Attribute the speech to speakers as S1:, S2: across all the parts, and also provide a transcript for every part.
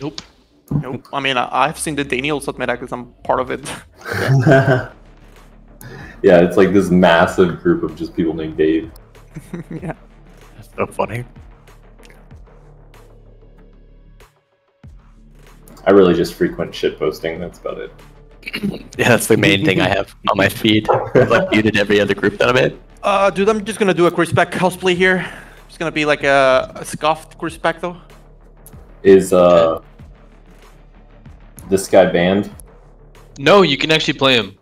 S1: Nope.
S2: Nope. I mean, I, I've seen the Daniels at meta because I'm part of it.
S3: yeah, it's like this massive group of just people named Dave.
S2: yeah.
S4: That's so funny.
S3: I really just frequent shitposting. That's about it.
S4: Yeah, that's the main thing I have on my feed. I've like muted every other group that I'm in.
S2: Uh, dude, I'm just gonna do a Chris Beck cosplay here. It's gonna be like a, a scuffed Chris Beck though.
S3: Is uh this guy banned?
S1: No, you can actually play him.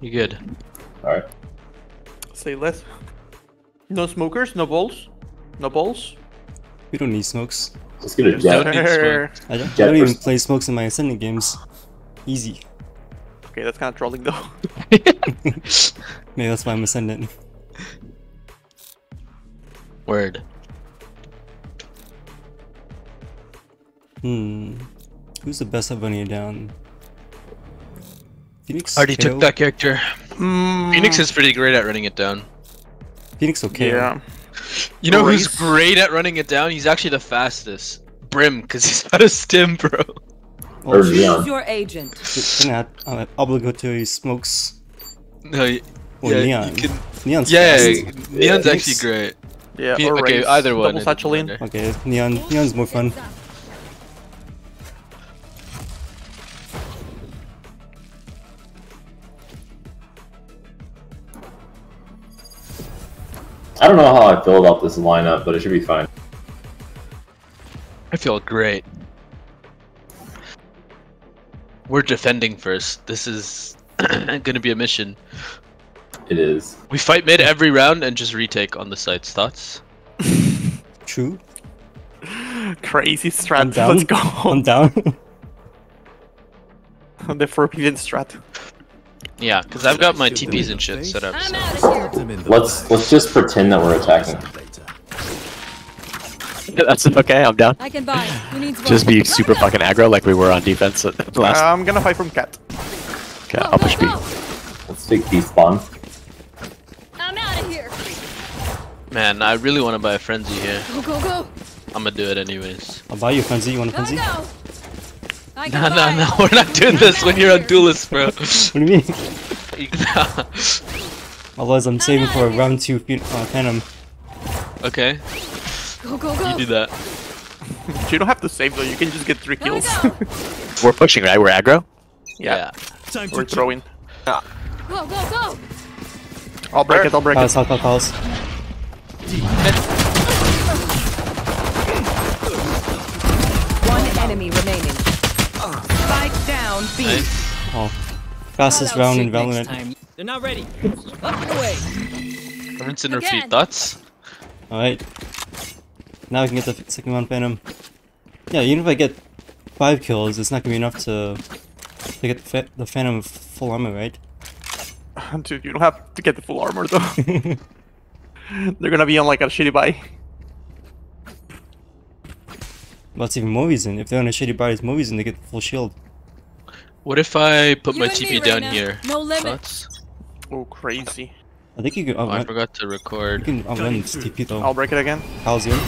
S1: You good?
S3: All right.
S2: Say less. No smokers, no balls, no balls.
S5: We don't need smokes.
S3: Let's get a
S1: Don't
S3: jet.
S1: need
S2: Sure.
S5: I don't, I don't even
S3: versus-
S5: play smokes in my ascending games. Easy.
S2: Okay, that's kind of trolling though.
S5: Maybe that's why I'm ascendant.
S1: Word.
S5: Hmm. Who's the best at running it down? Phoenix.
S1: Already took
S5: KAY/O?
S1: that character.
S2: Mm,
S1: Phoenix is pretty great at running it down.
S5: Phoenix okay.
S2: Yeah.
S1: You know who's great at running it down? He's actually the fastest. Brim, because he's got a stim, bro.
S3: Or
S5: Oh,
S3: Leon.
S6: Choose your agent.
S5: Then I had uh, obligatory smokes.
S1: No,
S5: Or
S1: yeah,
S5: Neon.
S1: you can-
S5: Neon's
S1: yeah,
S5: fast.
S1: Neon's
S5: Yeah.
S1: actually great.
S2: Yeah.
S1: Phoe-
S2: or
S1: okay,
S2: Raze,
S1: either one.
S2: Double
S1: it
S2: satchel in.
S5: Okay, Neon. Neon's more fun.
S3: I don't know how I feel about this lineup, but it should be fine.
S1: I feel great. We're defending first. This is gonna be a mission.
S3: It is.
S1: We fight mid every round and just retake on the sites. Thoughts?
S5: True.
S2: Crazy
S5: I'm
S2: strat.
S5: down.
S2: Let's go.
S5: I'm down.
S2: On the forbidden strat.
S1: Yeah, because I've got my TPs and shit set up. So.
S6: out of here.
S3: Let's let's just pretend that we're attacking.
S4: That's okay. I'm down.
S6: I can buy. Who needs one?
S4: Just be super fucking aggro like we were on defense at the last.
S2: I'm gonna fight from cat.
S4: Okay,
S6: Go,
S4: I'll push B.
S3: Let's take despawn.
S6: I'm out of here.
S1: Man, I really want to buy a frenzy here.
S6: Go, go, go.
S1: I'm gonna do it anyways.
S5: I'll buy you a frenzy. You want a
S6: Gotta
S5: frenzy?
S6: go. I
S1: No, no, no, we're not doing this when you're on duelist, bro.
S5: What do you mean? Otherwise, I'm saving for a round two phen- uh, Phantom.
S1: okay,
S6: Go, go, go.
S1: you do that.
S2: You don't have to save though. You can just get three kills.
S4: We're pushing, right? We're aggro.
S2: yeah. We're throwing.
S6: Go, go, go.
S2: I'll break it. I'll break
S5: Palace,
S2: it.
S5: palace, palace.
S6: One enemy remaining. Spike down B.
S1: Nice.
S5: Oh, fastest round in Valorant.
S7: They're not ready. Up and away.
S1: Rinse and repeat.
S6: Again.
S1: Thoughts?
S5: All right. Now I can get the second round Phantom. Yeah, even if I get five kills, it's not gonna be enough to to get the, the Phantom full armor, right?
S2: Dude, you don't have to get the full armor though. They're gonna be on like a shitty buy.
S5: That's even more reason. If they're on a shitty buy, it's more reason to get the full shield.
S1: What if I put
S6: You
S1: my
S6: and me,
S1: TP down
S6: Reyna.
S1: here?
S6: No limit.
S1: Thoughts?
S2: Oh, crazy.
S5: I think you can
S1: Oh, I forgot to
S5: You
S1: record.
S5: can outrun this TP though.
S2: I'll break it again.
S5: How's you?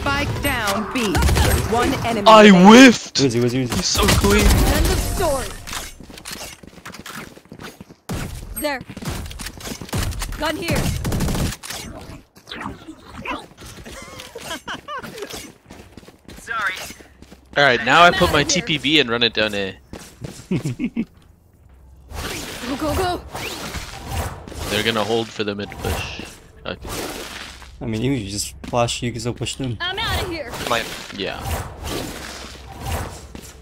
S6: Spike down B. One enemy
S1: I
S6: remaining.
S1: whiffed.
S5: Where's he? Where's he? Where's he?
S1: He's so clean.
S6: End of story. There. Gun here.
S1: All right, now I put my TPB and run it down A.
S6: Go, go, go.
S1: They're gonna hold for the mid push. Okay.
S5: I mean, you just flash. You can still push them.
S6: I'm out of here.
S1: My, Yeah.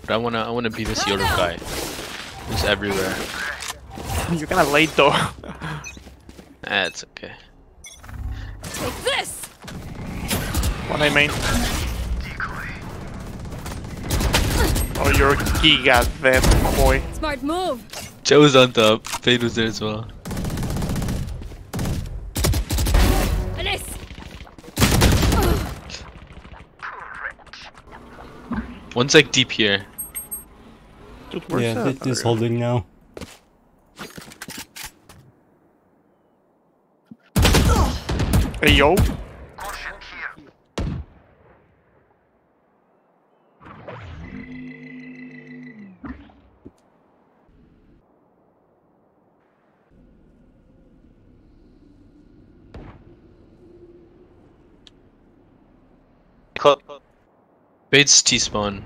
S1: But I wanna, I wanna be this Yoru guy. Who's everywhere.
S2: You're kind of late though.
S1: That's okay.
S6: Take this.
S2: One I main. Oh, you're a giga then, boy.
S6: Smart move.
S1: Joe was on top. Fade was there as well.
S6: Finish.
S1: One's like deep here.
S2: Dude,
S5: Yeah,
S2: that?
S5: holding now.
S2: Hey yo.
S1: Bates T spawn.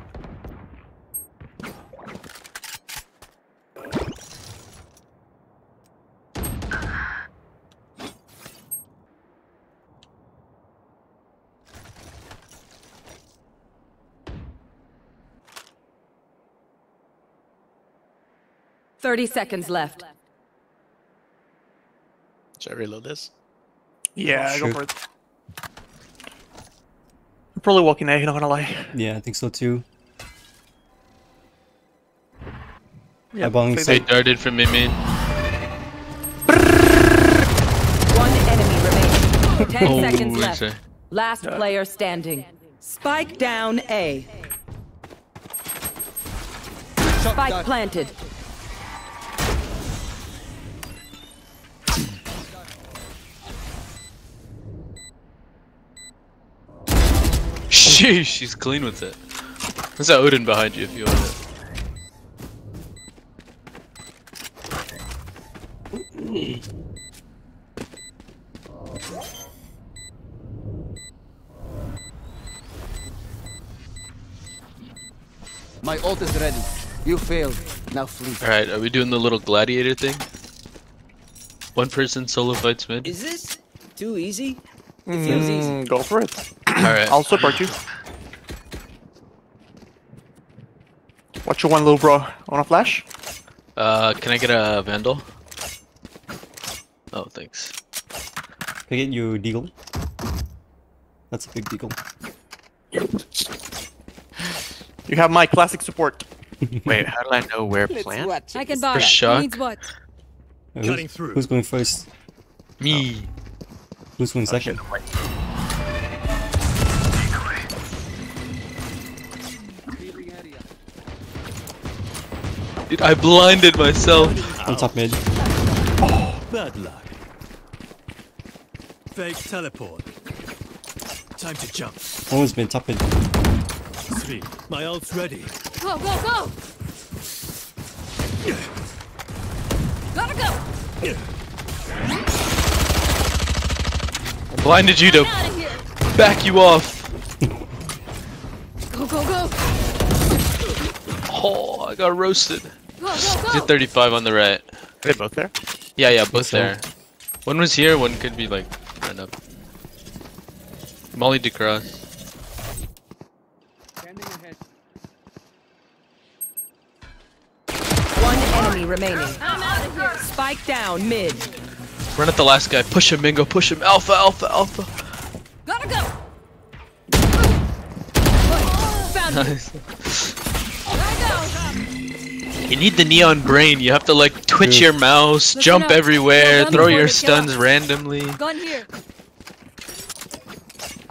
S8: Thirty seconds left.
S4: Should I reload this?
S2: Yeah, I
S5: go
S2: for it. I'm probably walking A, not gonna lie.
S5: Yeah, I think so too.
S2: Yeah,
S5: Eyeballing
S2: play
S1: They
S5: side.
S1: darted from me main.
S8: One enemy remaining. Ten
S1: Oh,
S8: seconds left.
S1: sorry.
S8: Last player standing. Spike down A. Spike planted.
S1: Sheesh, she's clean with it. There's that Odin behind you if you want it.
S7: My ult is ready. You failed. Now flee.
S1: Alright, are we doing the little gladiator thing? One person solo fights mid?
S7: Is this too easy? It feels easy.
S2: Mm, go for it.
S1: Alright.
S2: I'll support you. What you one, little bro? Want a flash?
S1: Uh, can I get a Vandal? Oh, thanks.
S5: Can I get you Deagle? That's a big Deagle.
S2: You have my classic support.
S4: Wait, how do I know where
S7: Let's
S4: plant?
S7: watch
S6: I can buy.
S1: For
S6: Who
S1: shock.
S6: needs what?
S5: Uh, who's, who's going first?
S1: Me.
S5: Who's going second?
S1: Dude, I blinded myself.
S5: On top mid.
S9: Bad luck. Fake teleport. Time to jump.
S5: One was mid, top mid.
S9: Three. My ult's ready.
S6: Go, go, go! Gotta go!
S1: Blinded you to
S6: Get out of here!
S1: back you off.
S6: Go, go, go!
S1: Oh, I got roasted.
S6: Go, go, go!
S1: 35 on the right.
S2: Are They both there.
S1: Yeah, yeah, both there. One was here, one could be like right up. Molly to cross.
S8: One enemy remaining.
S6: I'm out of here!
S8: Spike down mid.
S1: Run at the last guy. Push him, Mingo. Push him. Alpha, alpha, alpha.
S6: Gotta go! Found!
S1: Nice.
S6: Gotta go!
S1: You need the neon brain. You have to like twitch your mouse,
S6: Listen
S1: jump
S6: up.
S1: everywhere,
S6: Gun
S1: throw your stuns
S6: us.
S1: randomly.
S6: Gun here!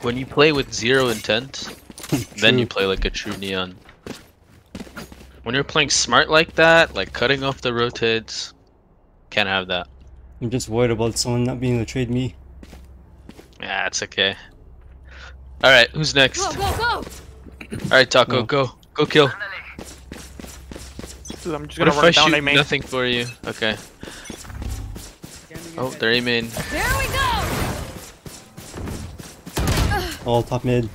S1: When you play with zero intent, then you play like a true neon. When you're playing smart like that, like cutting off the rotates, can't have that.
S5: I'm just worried about someone not being able to trade me.
S1: Yeah, it's okay. Alright, who's next?
S6: Go, go, go!
S1: Alright, Taco,
S5: No.
S1: go. Go kill.
S2: So I'm just
S1: What
S2: gonna
S1: if
S2: run
S1: I
S2: down
S1: shoot
S2: A main.
S1: nothing for you? Okay. Oh, they're aiming.
S6: There we go!
S5: All top mid.
S1: You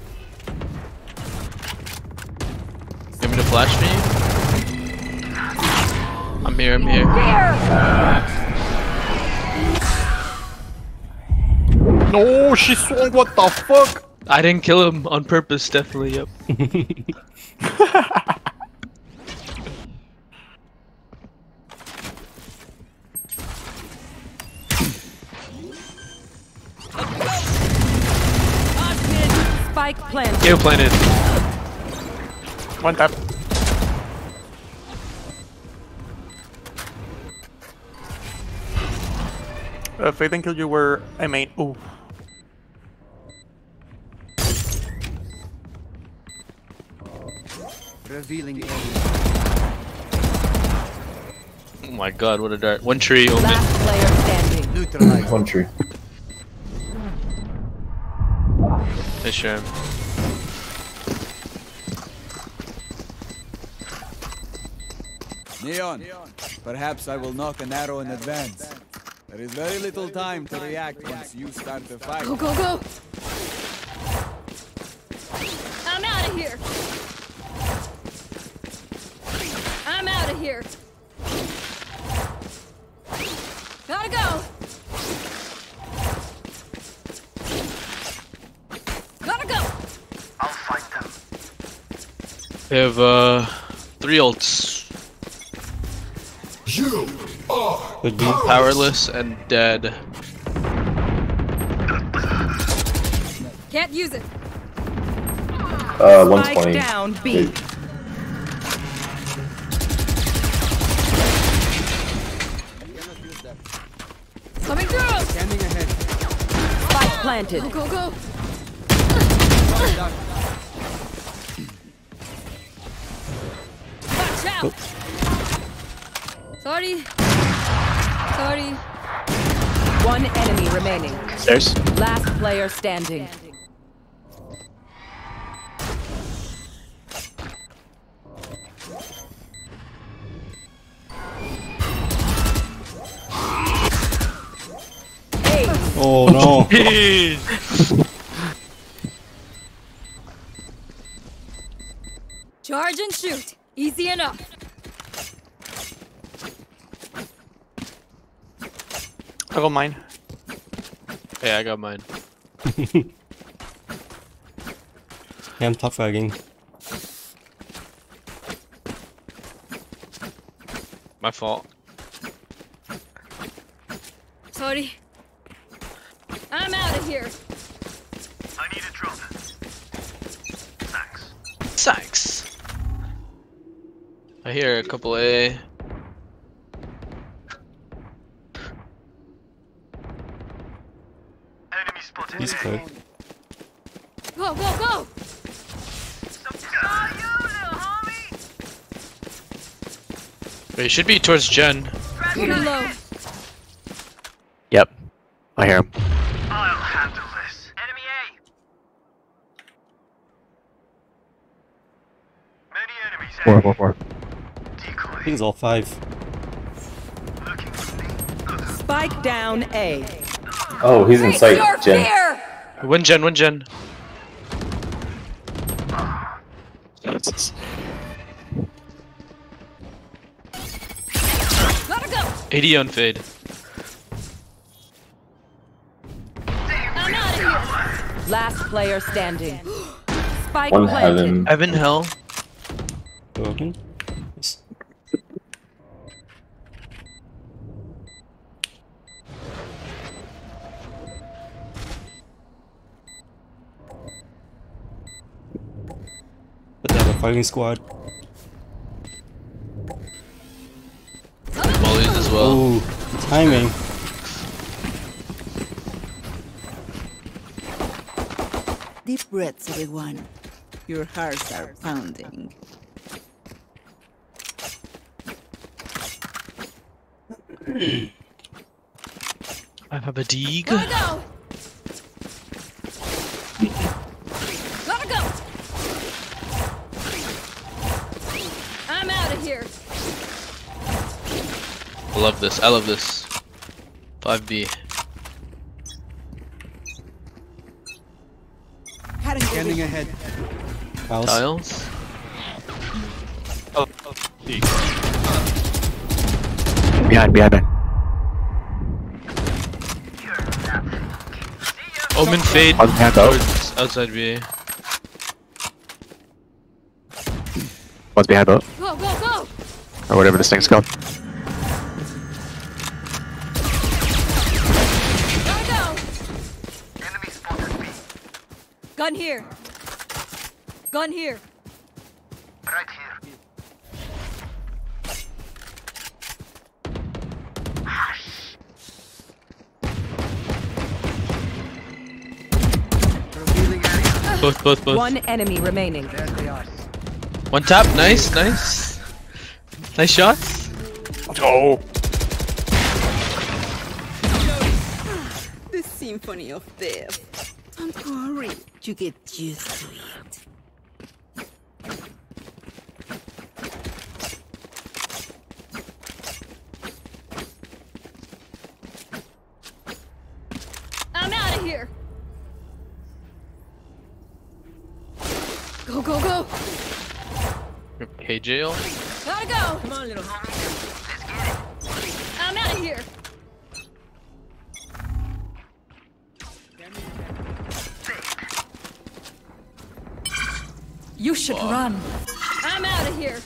S1: want me to flash for you? I'm here, I'm here.
S2: No, she swung. What the fuck?
S1: I didn't kill him on purpose, definitely, yep.
S8: Spike planted.
S1: Gale planted.
S2: One tap. Uh, if I kill you were I main. Ooh.
S7: Revealing.
S1: Oh my god, what a dart. One tree, only.
S8: Last player standing.
S3: One tree.
S1: Hey, sure.
S7: Neon, perhaps I will knock an arrow in advance. There is very little time to react once you start the fight.
S6: Go, go, go! I'm out of here! I'm out of here! Gotta go! Gotta go!
S1: They have uh three ults.
S5: Could be.
S1: Powerless and dead.
S6: Can't use it!
S3: Uh,
S8: Spike
S3: 120.
S8: down B.
S6: Coming through!
S7: Standing ahead.
S8: Spike planted.
S6: Go, go, go! Watch out! Sorry. Sorry.
S8: One enemy remaining.
S4: Stairs.
S8: Last player standing. Hey,
S5: Oh no.
S6: Charge and shoot. Easy enough.
S2: I'll go mine.
S1: Yeah, I got mine.
S5: yeah, I'm top fragging.
S1: My fault.
S6: Sorry. I'm out of here. I need a drop.
S1: Thanks. Thanks. I hear a couple A.
S6: Go, go, go!
S1: It should be towards Jen.
S4: Yep. I hear him. Four, four, four.
S5: I think it's all five.
S8: spike down A.
S3: Oh, he's in sight, Jen.
S6: fear!
S1: Win Jen, win Jen.
S6: Gotta go!
S1: 80 on fade.
S6: I'm out of here!
S8: Last player standing. Spike
S3: One
S8: planted.
S3: heaven.
S1: Evan Hell.
S5: Broken. Fighting squad.
S1: Molly's as well.
S5: Oh, timing.
S10: Deep breaths, everyone. Your hearts are pounding.
S1: I have a dig.
S6: Gotta go! Gotta go! I'm out of here.
S1: I love this. I love this. 5B.
S7: Standing ahead.
S5: House.
S1: Tiles.
S4: Oh, behind, behind me.
S1: Omen fade.
S4: One.
S1: Towards outside B.
S4: One's behind boat.
S6: Go, go, go!
S4: Or whatever this thing's called.
S6: Gun here. Gun here.
S1: Both, both, both.
S8: One enemy remaining.
S1: One tap. Nice, nice. Nice shots.
S2: Let's.
S10: The symphony of death. Don't worry, you get used to it.
S6: I'm out of here. Go, go, go.
S1: Okay, jail.
S6: Gotta go. Come on, little. I'm
S8: run.
S6: I'm out of here.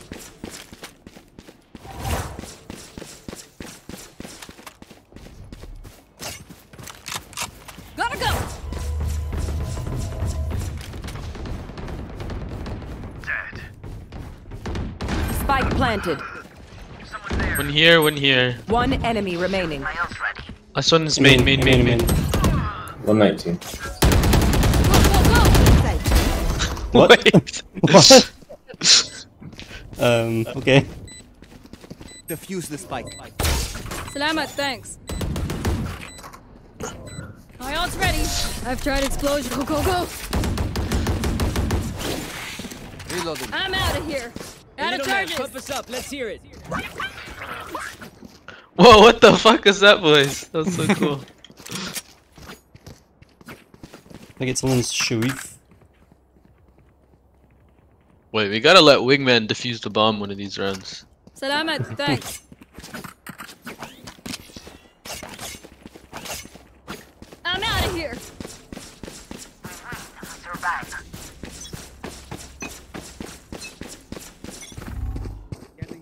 S6: Gotta go. Dead.
S8: Spike planted.
S1: One here, one here.
S8: One enemy remaining.
S1: Last one is main, main, main, main.
S3: 119.
S5: What? What? um, okay.
S7: Defuse the spike.
S6: Salamat, thanks. My ult's ready. I've tried explosion. Go, go, go.
S7: Reloading.
S6: I'm out of here. Out of charges.
S7: Pump us up. Let's hear it.
S1: Whoa, what the fuck is that voice? That's so cool.
S5: Like it's someone's Sheriff.
S1: Wait, we gotta let Wingman defuse the bomb one of these rounds.
S6: Salamat, thanks. I'm out of here.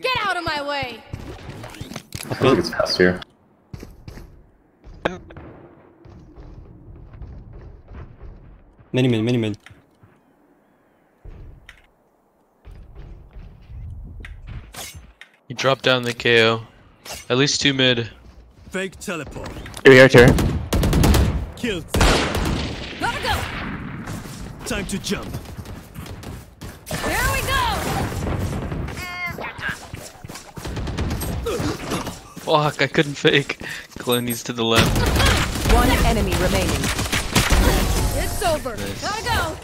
S6: Get out of my way.
S3: I feel like it's fast here.
S5: Many mid, many mid.
S1: He dropped down the KAY/O. At least two mid.
S9: Fake teleport.
S4: Here, here, here.
S9: Killed.
S6: Gotta go.
S9: Time to jump.
S6: Here we go.
S1: Fuck, I couldn't fake. Cloney's to the left.
S8: One enemy remaining.
S6: It's over. Gotta go.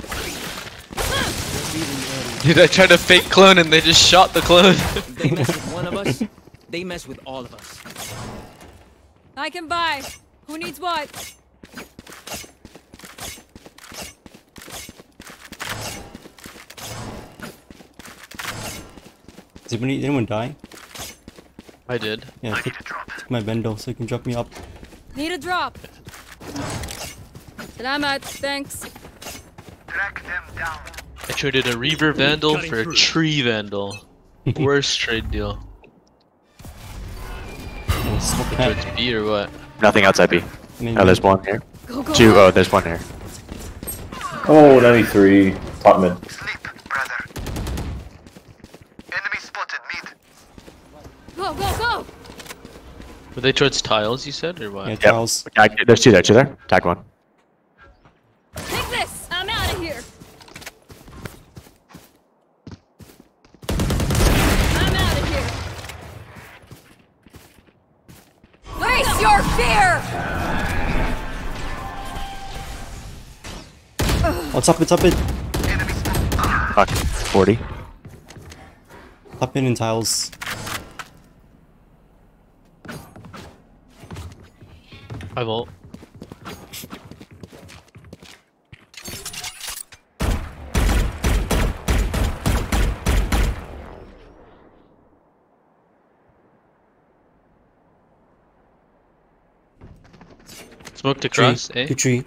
S1: Dude, I tried to fake clone and they just shot the clone.
S11: mess with all of us.
S6: I can buy. Who needs what?
S5: Did anybody, did anyone die?
S1: I did.
S5: Yeah, take, take my bendo so you can drop me up.
S6: Need a drop. Salamat, thanks.
S1: I traded a Reaver Vandal
S9: Cutting
S1: for a
S9: through.
S1: Tree Vandal. Worst trade deal.
S5: Smoke
S1: Towards. B or what?
S4: Nothing outside B.
S5: Main
S4: Oh, there's one here.
S6: Go, go,
S4: Two. Oh, there's one here.
S3: Oh, 93. Top mid.
S6: Go, go, go.
S1: Were they towards tiles, you said, or what?
S5: Yeah,
S4: Yep.
S5: Charles.
S4: Tag, there's two there. Two there. Tag one.
S5: Oh, top it, top it.
S4: Fuck. 40.
S5: Top it in tiles.
S1: I vault. Smoked
S5: Tree.
S1: across, eh?
S5: Two tree.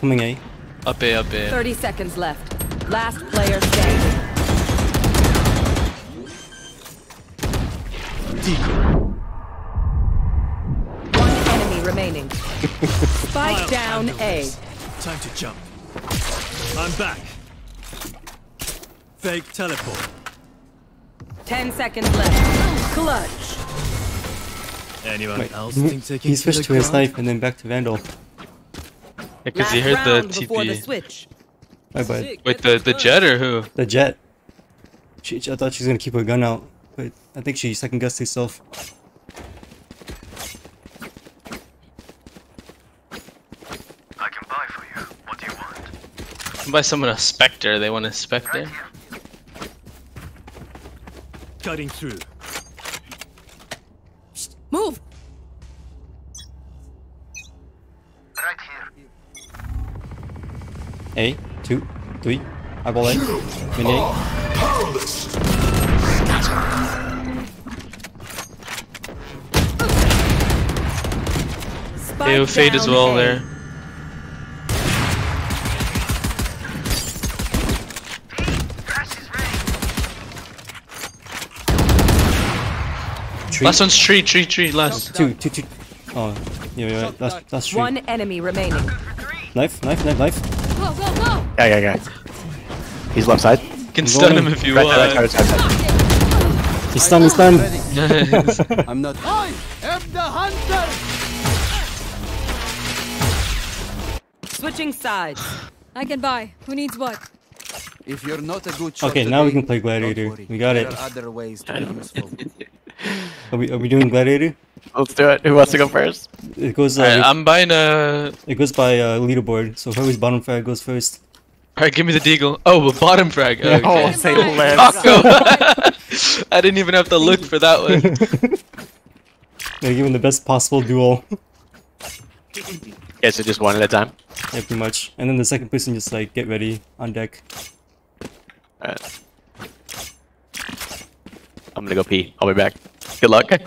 S5: Coming A.
S1: Up A, up A.
S8: 30 seconds left. Last player standing. One enemy remaining. Spike down A.
S9: this. Time to jump. I'm back. Fake teleport.
S8: 10 seconds left. Clutch.
S9: Anyone
S5: Wait,
S9: else
S5: he-
S9: think they can
S5: he switched to
S9: a
S5: his knife and then back to Vandal.
S1: Because
S8: Last
S1: he heard the
S8: round before the switch.
S5: Bye bye.
S1: Wait, the, the Jett or who?
S5: The Jett. She, I thought she was gonna keep her gun out, but I think she second guessed herself.
S12: I can buy for you. What do you want?
S1: I'll buy someone a Spectre. They want a Spectre.
S9: Cutting through.
S5: Two, three. Eyeball A. Mid A.
S8: Spike
S1: Ew, Fade as
S8: down
S1: well
S8: A.
S1: there.
S5: Tree.
S1: Last one's tree, tree, tree. Last.
S5: Two, two, two. Oh, yeah, yeah, yeah. That's, that's tree.
S8: One enemy remaining.
S5: Knife, knife, knife, knife.
S4: Yeah, yeah, yeah. He's left side.
S1: Can stun him if you
S4: Right side, right
S1: want.
S4: side, right side.
S5: He's stunned, he's stunned.
S7: I'm not. I am the hunter.
S8: Switching sides.
S6: I can buy. Who needs what?
S7: If you're not a good shot
S5: Okay, now we can play Gladiator. We got
S7: there
S5: it.
S7: Are other ways to be useful.
S5: Are we, are we doing Gladiator?
S4: Let's do it. Who wants to go first?
S5: It goes, uh,
S1: Alright, I'm buying a.
S5: it goes by uh, leaderboard, so whoever's bottom frag goes first.
S1: Alright, give me the deagle. Oh, but bottom frag. Okay.
S2: Oh, say less.
S1: Taco. I didn't even have to look for that one.
S5: They're giving the best possible duel.
S4: Yeah, so just one at a time.
S5: Yeah, pretty much. And then the second person just like get ready on deck.
S4: Alright. I'm gonna go pee. I'll be back. Good luck.
S6: I'll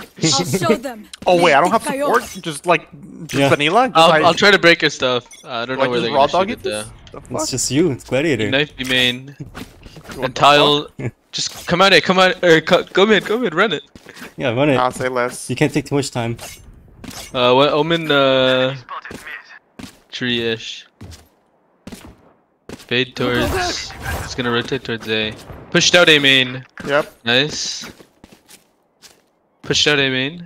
S6: show them.
S2: Oh wait, I don't have
S6: Kayo.
S2: support. Just like just
S5: Yeah.
S2: vanilla. Just
S1: I'll,
S2: like,
S1: I'll try to break your stuff. I don't know
S2: like,
S1: where they're
S2: raw
S1: gonna
S2: dog
S1: shoot
S2: it.
S1: It
S5: It's just you, it's Gladiator.
S1: Knife be main. And tile. Just come out, eh, come out, or co- go mid, go mid, run it.
S5: Yeah, run it.
S2: fuck? Nah, say less.
S5: You can't take too much time.
S1: Uh, what? Omen, uh, tree-ish. Fade towards. It's gonna rotate towards A. Pushed out A main.
S2: Yep.
S1: Nice. Pushed out A main.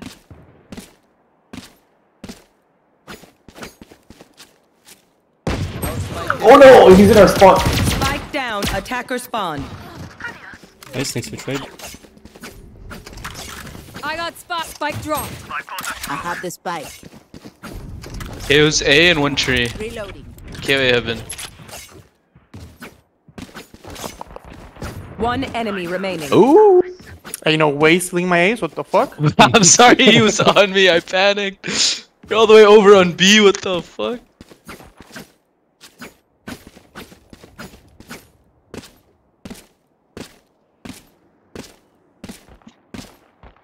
S3: Oh no, he's in our spawn.
S8: Spike down. Attacker spawn.
S5: Nice, thanks for trade.
S6: I got spot. Spike drop.
S10: I have the spike.
S1: It was A and one tree.
S10: Reloading.
S1: KOA heaven.
S8: One enemy remaining.
S4: Ooh.
S2: Hey, you know, wasting my ace. What the fuck?
S1: I'm sorry he was on me, I panicked. You're all the way over on B, what the fuck?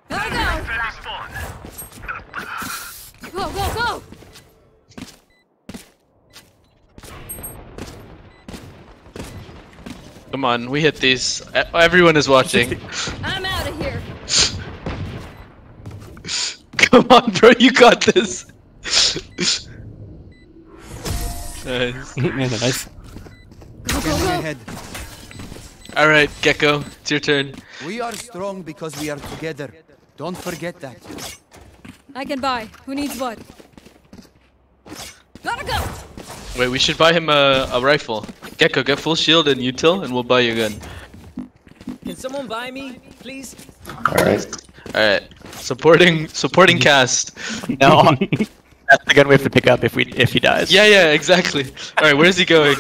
S6: Gotta go! Go, go, go!
S1: Come on, we hit these. Everyone is watching.
S6: I'm out of here.
S1: Come on, bro, you got this. nice.
S5: Man, the knife.
S6: Go, go, go!
S7: ahead.
S1: Alright, Gecko, it's your turn.
S7: We are strong because we are together. Don't forget that.
S6: I can buy. Who needs what? Gotta go!
S1: Wait, we should buy him a, a rifle. Gecko, get full shield and util, and we'll buy you a gun.
S11: Can someone buy me, please?
S3: Alright.
S1: Alright, supporting supporting cast.
S4: No. That's the gun we have to pick up if we if he dies.
S1: Yeah, yeah, exactly. Alright, where's he going?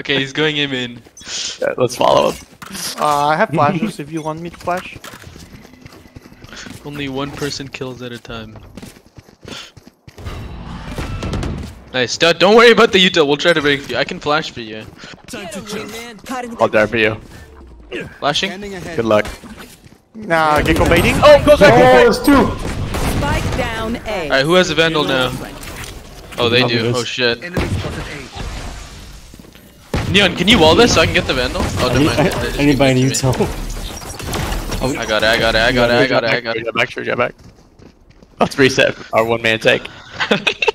S1: Okay, he's going him in.
S4: Yeah, Let's follow him.
S2: Uh, I have flashes if you want me to flash.
S1: Only one person kills at a time. Nice. Don't don't worry about the util. We'll try to break you. I can flash for you.
S9: Time to jump.
S11: man.
S4: I'll die for you.
S1: Flashing?
S4: Good luck.
S2: Nah, gecko baiting.
S1: Oh, go
S3: Oh, there's two.
S8: Spike down A.
S1: Alright, who has a vandal now? Oh, they
S5: I'll do
S1: do. Oh shit.
S7: Enemy spotted A.
S1: Neon, can you wall this so I can get the vandal? Oh,
S5: I
S1: never mind.
S5: I, I need to buy a
S1: give
S5: new
S1: it to me.
S5: util.
S1: I got it. I got it. I got it. I got it. I got it.
S4: Jet back, sure, jet back. Let's reset our one man take.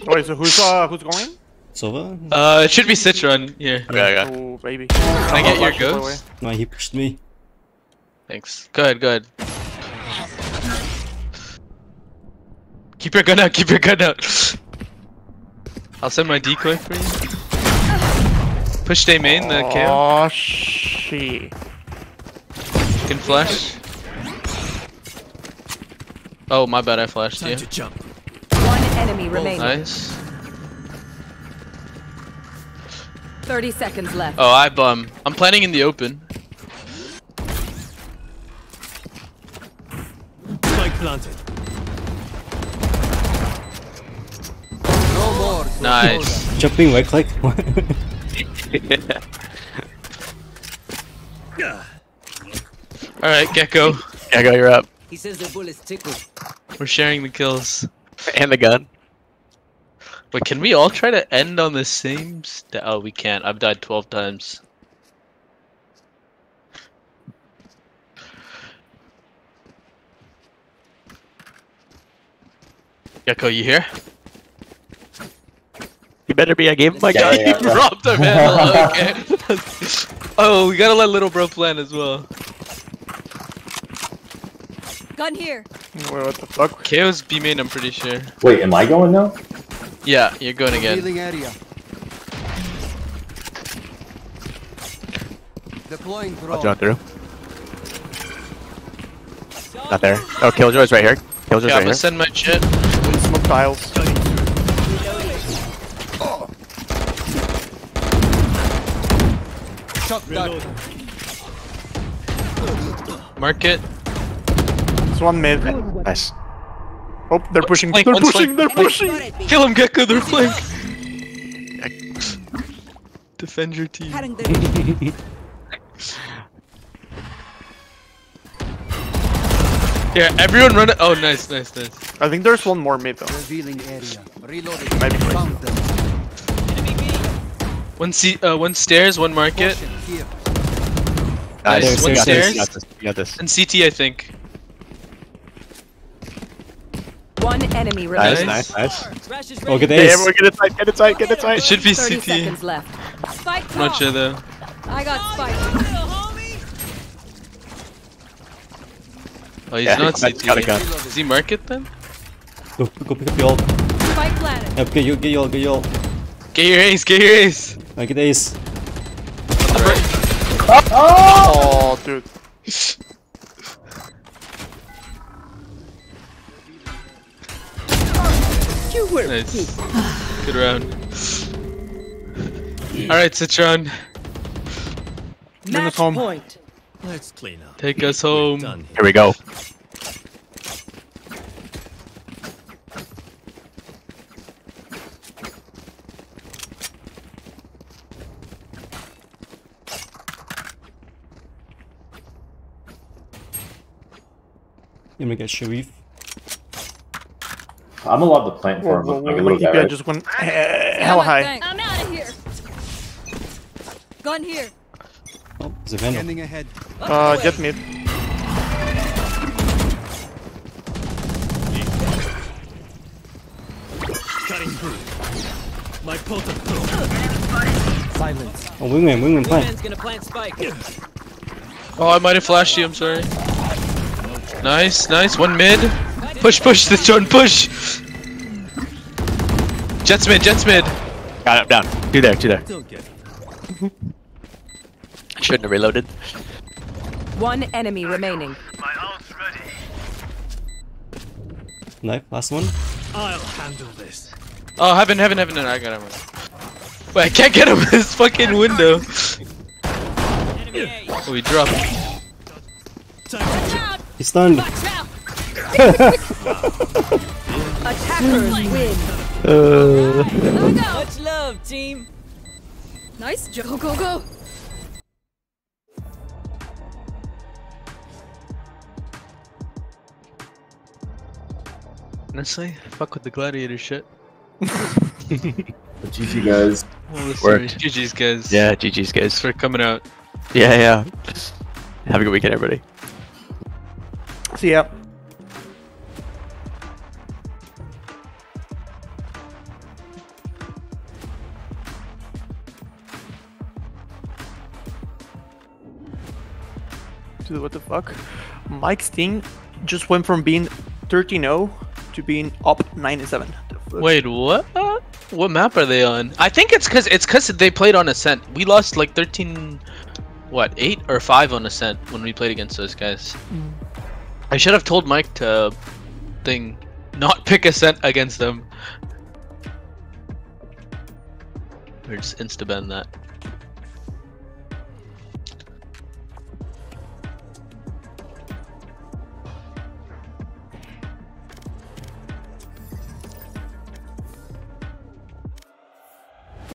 S2: Wait, so who's uh who's going?
S5: Sova?
S1: Uh, it should be Citron here.
S4: Okay, okay.
S2: Oh baby.
S1: Can I get your
S2: Flash it, by the way.
S1: ghost?
S5: No, he pushed me.
S1: Thanks. Go ahead. Go ahead. Keep your gun out. Keep your gun out. I'll send my decoy for you. Push day main. The KAY/O.
S2: Oh shit.
S1: Can flash. Oh, my bad. I flashed
S9: Time
S1: you.
S9: to jump.
S8: One enemy remaining.
S1: Nice.
S8: 30 seconds left.
S1: Oh, I bum. I'm planning in the open.
S9: Spike planted.
S7: No more.
S1: Nice.
S5: Jumping right click? What?
S1: Alright, Gecko.
S4: Gecko, you're up.
S11: He says the bullets tickle.
S1: We're sharing the kills.
S4: And the gun.
S1: But can we all try to end on the same st- Oh, we can't. I've died 12 times. Gecko, you here?
S4: You better be. I gave him my
S3: Yeah,
S4: gun.
S3: yeah,
S1: You robbed him, man. okay. oh, we gotta let little bro plan as well.
S6: Gun here.
S2: Wait, what the fuck?
S1: KAY/O's B main, I'm pretty sure.
S3: Wait, am I going now?
S1: Yeah, you're going again.
S7: Healing area. Deploying
S4: I'll
S7: drone.
S4: jump through. Not there. Oh, Killjoy's right here. Killjoy's
S1: Yeah, I'm
S4: right
S1: gonna
S4: here.
S1: send my jet.
S2: Smoke tiles.
S7: Shock dart.
S1: Mark it.
S2: There's one mid.
S4: Nice.
S2: Oh, they're pushing.
S1: Flank,
S2: they're
S1: one's
S2: pushing.
S1: flank.
S2: They're pushing.
S1: Kill him, Gecko, they're flank. Defend your team. Yeah, everyone run it. Oh, nice, nice, nice.
S2: I think there's one more mid though.
S7: Revealing area. Reloading.
S2: Maybe.
S7: Found them.
S1: One C, uh, one stairs, one market,
S7: Caution here.
S1: Nice,
S4: Nice.
S1: one
S4: You got this.
S1: stairs.
S4: You got this. You got this.
S1: and CT, I think.
S8: One enemy
S4: Nice,
S8: remaining.
S4: nice, nice.
S11: Trash
S5: Oh, get the
S4: Hey,
S5: ace.
S4: everyone get it tight, get it tight, get it
S1: It should be CT.
S8: seconds left.
S6: Spike
S1: I'm not sure though.
S6: I got spike.
S1: Oh, he's
S4: Yeah,
S1: not
S4: he's got a gun.
S1: Is he market then?
S5: Go, go pick up your ult.
S6: Spike planted.
S5: Yep, get you, get your, get your ult.
S1: Get your ace, get your ace.
S5: I get the ace.
S2: Oh, dude.
S1: Nice. Good round. Alright, Citron.
S8: Match
S2: home.
S8: point.
S9: Let's clean up.
S1: Take us home.
S9: Done.
S4: Here we go.
S5: You gonna get Sheriff.
S3: I'm allowed to plant for
S2: Whoa,
S3: him.
S2: whoa,
S3: like a
S2: whoa,
S3: little
S2: keep
S3: guy, right?
S2: Just went eh, hella high.
S6: I'm out of here. Gun here.
S5: Oh, there's a Vandal.
S7: Scanning ahead.
S2: Uh, Jett mid.
S9: Cutting through. My potent throw.
S7: Silence.
S5: Oh, wingman, wingman, plant.
S11: Man's gonna plant spike.
S1: Oh, I might have flashed you, I'm sorry. Nice, nice. One mid. Push, push, Citron, push. Jett's mid, Jett's mid.
S4: Got it, down. Two there, two there.
S9: Still good.
S4: Shouldn't have reloaded.
S8: One enemy remaining.
S5: Knife, last one.
S9: I'll handle this.
S1: Oh, heaven, heaven, heaven. No, I got him. Wait, I can't get him in this fucking window.
S11: Enemy
S1: Oh, he dropped.
S9: Time to jump.
S5: He's stunned.
S6: Watch out.
S8: Attackers win.
S5: Uh,
S6: Gotta go.
S11: Much love, team.
S6: Nice. jo- Go, go, go.
S1: Honestly, fuck with the gladiator shit.
S3: GG guys.
S1: Well, this GG's, guys.
S4: Yeah, GG's
S1: Thanks
S4: guys.
S1: for coming out.
S4: Yeah, yeah. Have a good weekend, everybody.
S2: See ya. What the fuck? Mike Sting just went from being 13-0 to being up 97. The fuck?
S1: Wait, what? What map are they on? I think it's cause it's cause they played on Ascent. We lost like 13, what, eight or five on Ascent when we played against those guys. I should have told Mike to thing not pick Ascent against them. Or just insta ban that.